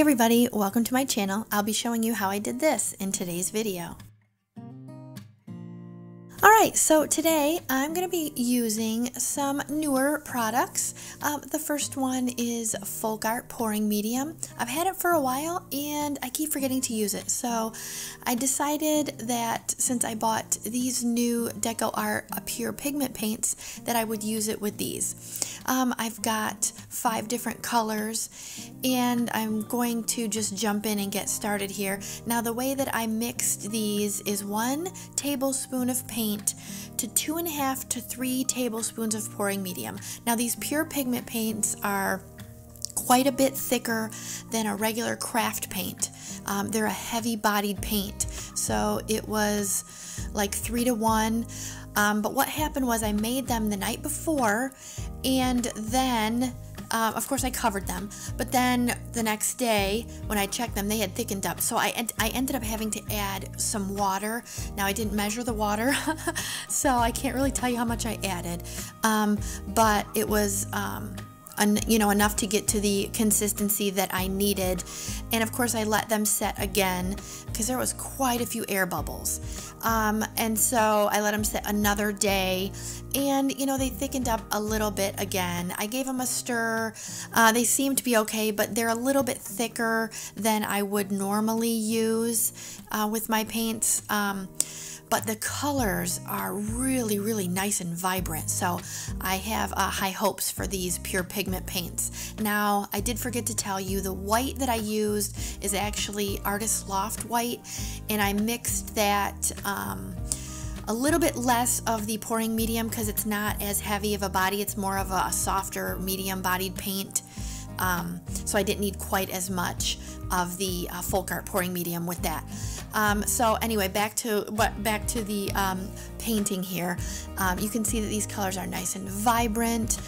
Hey everybody, welcome to my channel. I'll be showing you how I did this in today's video. Alright, so today I'm going to be using some newer products. Um, the first one is FolkArt Pouring Medium. I've had it for a while and I keep forgetting to use it. So I decided that since I bought these new Deco Art Pure Pigment paints that I would use it with these. Um, I've got five different colors and I'm going to just jump in and get started here. Now the way that I mixed these is one tablespoon of paint to two and a half to three tablespoons of pouring medium. Now these pure pigment paints are quite a bit thicker than a regular craft paint. Um, they're a heavy bodied paint. So it was like three to one. Um, but what happened was I made them the night before and then um, of course, I covered them, but then the next day when I checked them, they had thickened up. So I, I ended up having to add some water. Now, I didn't measure the water, so I can't really tell you how much I added, um, but it was. Um, you know enough to get to the consistency that I needed. And of course I let them set again because there was quite a few air bubbles. Um, and so I let them set another day and you know they thickened up a little bit again. I gave them a stir. Uh, they seem to be okay but they're a little bit thicker than I would normally use uh, with my paints. Um, but the colors are really, really nice and vibrant. So I have uh, high hopes for these pure pigment paints. Now, I did forget to tell you the white that I used is actually Artist Loft white, and I mixed that. Um, a little bit less of the pouring medium because it's not as heavy of a body. It's more of a softer medium bodied paint. Um, so I didn't need quite as much of the uh, FolkArt pouring medium with that. Um, so anyway, back to what back to the um, painting here. Um, you can see that these colors are nice and vibrant.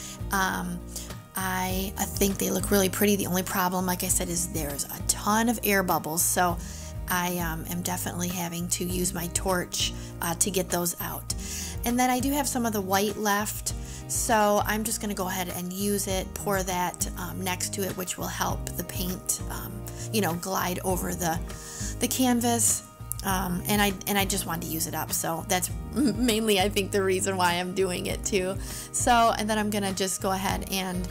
I, I think they look really pretty. The only problem, like I said, is there's a ton of air bubbles. So I um, am definitely having to use my torch uh, to get those out. And then I do have some of the white left. So I'm just going to go ahead and use it, pour that um, next to it, which will help the paint, um, you know, glide over the, the canvas. Um, and I and I just wanted to use it up, so that's mainly I think the reason why I'm doing it too. So and then I'm gonna just go ahead and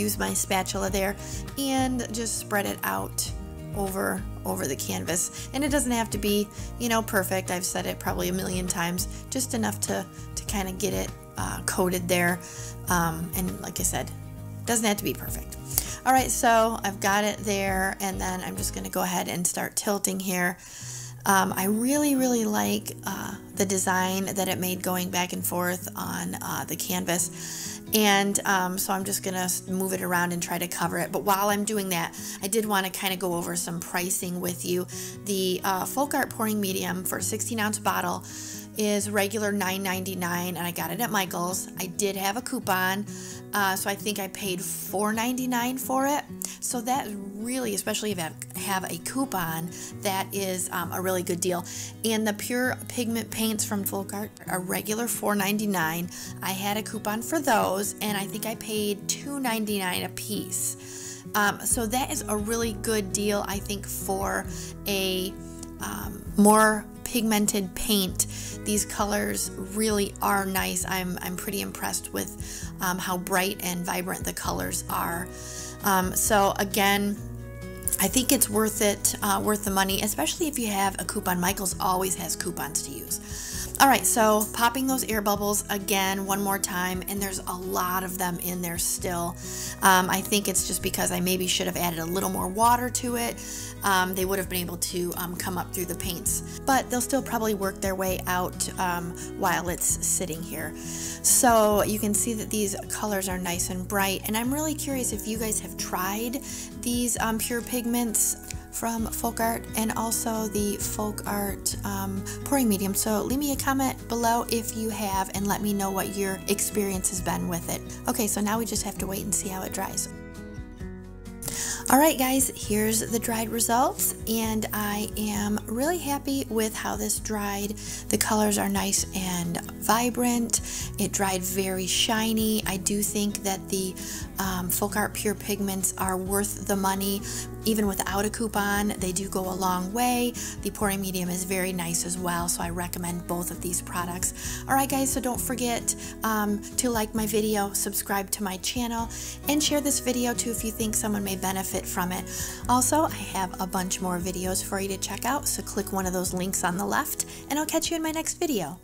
use my spatula there and just spread it out over over the canvas and it doesn't have to be you know perfect I've said it probably a million times just enough to to kind of get it uh, coated there. Um, and like I said, doesn't have to be perfect. All right, so I've got it there, and then I'm just going to go ahead and start tilting here. Um, I really, really like uh, the design that it made going back and forth on uh, the canvas. And um, so I'm just to move it around and try to cover it. But while I'm doing that, I did want to kind of go over some pricing with you. The uh, FolkArt Pouring Medium for a 16 ounce bottle is regular $9.99 and I got it at Michael's. I did have a coupon, uh, so I think I paid $4.99 for it. So that really, especially if you have a coupon, that is um, a really good deal. And the pure pigment paints from FolkArt are regular $4.99. I had a coupon for those and I think I paid $2.99 a piece. Um, so that is a really good deal, I think, for a um, more pigmented paint. These colors really are nice. I'm, I'm pretty impressed with um, how bright and vibrant the colors are. Um, so again, I think it's worth it, uh, worth the money, especially if you have a coupon. Michael's always has coupons to use. All right, so popping those air bubbles again one more time, and there's a lot of them in there still. Um, I think it's just because I maybe should have added a little more water to it. Um, they would have been able to um, come up through the paints, but they'll still probably work their way out um, while it's sitting here. So you can see that these colors are nice and bright, and I'm really curious if you guys have tried these um, pure pigments from FolkArt and also the FolkArt um, pouring medium. So leave me a comment below if you have and let me know what your experience has been with it. Okay, so now we just have to wait and see how it dries. Alright guys, here's the dried results and I am really happy with how this dried. The colors are nice and vibrant. It dried very shiny. I do think that the um, FolkArt Pure Pigments are worth the money. Even without a coupon, they do go a long way. The pouring medium is very nice as well, so I recommend both of these products. All right, guys, so don't forget um, to like my video, subscribe to my channel, and share this video too if you think someone may benefit from it. Also, I have a bunch more videos for you to check out, so click one of those links on the left, and I'll catch you in my next video.